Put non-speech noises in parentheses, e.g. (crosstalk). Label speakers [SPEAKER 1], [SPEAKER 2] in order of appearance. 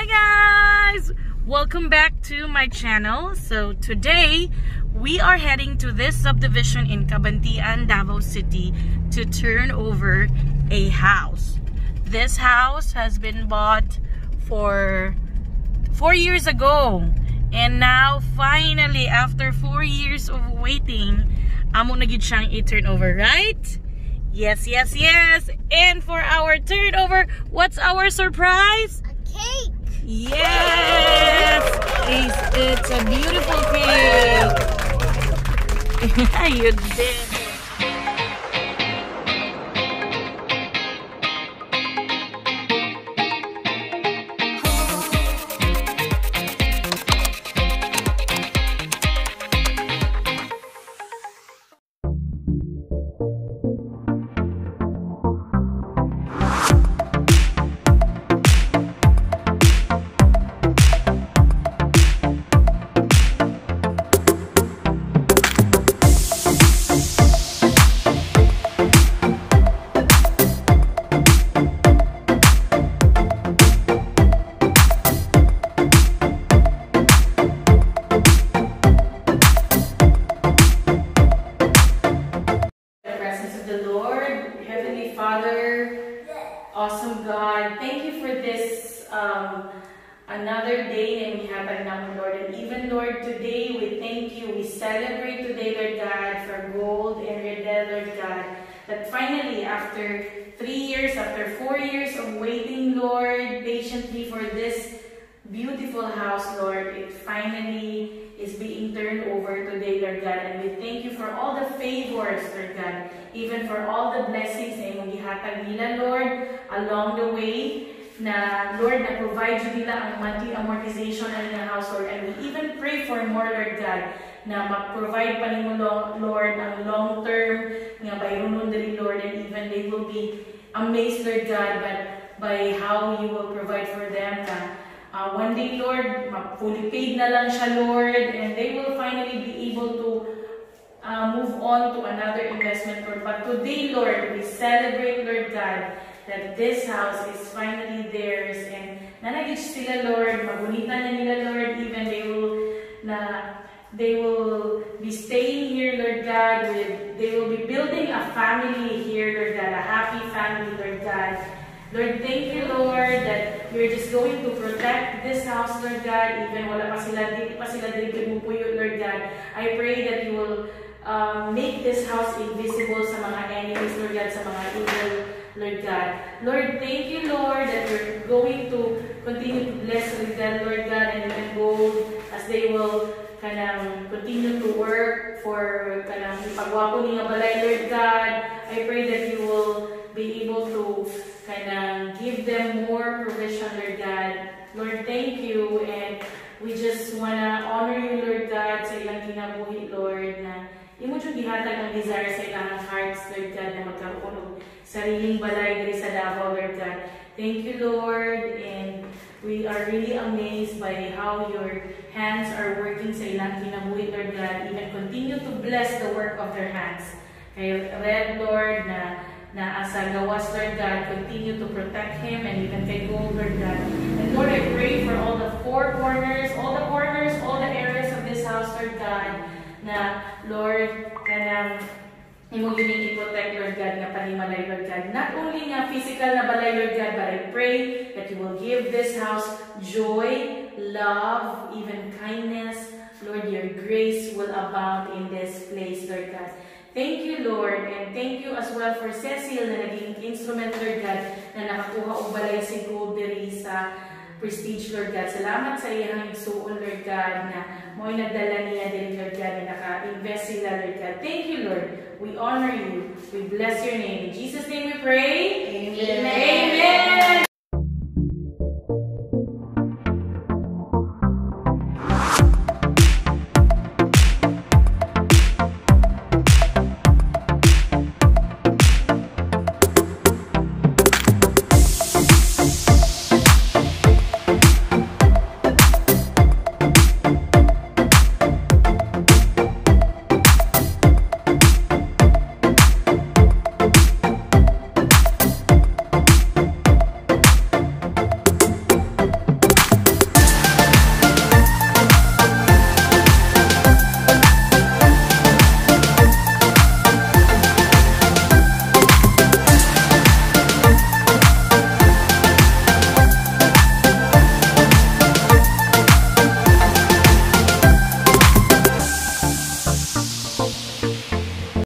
[SPEAKER 1] Hi guys! Welcome back to my channel. So today, we are heading to this subdivision in Cabantian, Davao City to turn over a house. This house has been bought for four years ago. And now, finally, after four years of waiting, amo na gid siyang i-turn over, right? Yes, yes, yes. And for our turnover, what's our surprise?
[SPEAKER 2] A cake.
[SPEAKER 1] Yes! It's, it's a beautiful cake. (laughs) you did. Another day and we have naman, Lord. And even, Lord, today we thank you. We celebrate today, Lord God, for gold and red, Lord God. That finally, after three years, after four years of waiting, Lord, patiently for this beautiful house, Lord, it finally is being turned over today, Lord God. And we thank you for all the favors, Lord God, even for all the blessings na imong gihatag Lord, along the way na, Lord, na-provide you nila ang monthly amortization na nila house, Lord. And we even pray for more, Lord God, na mag-provide pa Lord, ang long-term nga bayronon diri, Lord, and even they will be amazed, Lord God, but by how you will provide for them, ka Uh, one day, Lord, fully paid na lang siya, Lord, and they will finally be able to uh, move on to another investment, Lord. But today, Lord, we celebrate, Lord God, that this house is finally theirs, and nanagid sila, Lord, magunitan na nila, Lord, even they will, na, they will be staying here, Lord God, with, they will be building a family here, Lord God, a happy family, Lord God. Lord, thank you, Lord, that you're just going to protect this house, Lord God, even wala pa sila, di pa sila Lord God. I pray that you will um, make this house invisible sa mga enemies, Lord God, sa mga evil, Lord God. Lord, thank you, Lord, that you're going to continue to bless with them, Lord God, and even gold as they will kanang continue to work for kanang ipagwapo ni nga balay, Lord God. I pray that you will be able to kanang give them more provision, Lord God. Lord, thank you and we just wanna honor you, Lord God, sa ilang kinabuhi, Lord, na imo jud gihatag ang desire sa ilang hearts, Lord God, na magkaroon sariling balay diri sa Davao, Lord God. Thank you, Lord, and we are really amazed by how your hands are working sa ilang kinabuhi, Lord God. Even continue to bless the work of their hands. Kay Red, Lord, na na asa gawas, Lord God, continue to protect him and even kay Gold, Lord God. And Lord, I pray for all the four corners, all the corners, all the areas of this house, Lord God, na Lord, kanang Imo yun i-protect, Lord God, nga panimalay, Lord God. Not only nga physical na balay, Lord God, but I pray that you will give this house joy, love, even kindness. Lord, your grace will abound in this place, Lord God. Thank you, Lord, and thank you as well for Cecil na naging instrument, Lord God, na nakakuha og balay si Gold Prestige, Lord God. Salamat sa iyang igsuon, Lord God, na mo'y nagdala niya din, Lord God, na naka-invest sila, Lord God. Thank you, Lord. We honor you. We bless your name. In Jesus' name we pray.
[SPEAKER 2] Amen.
[SPEAKER 1] Amen.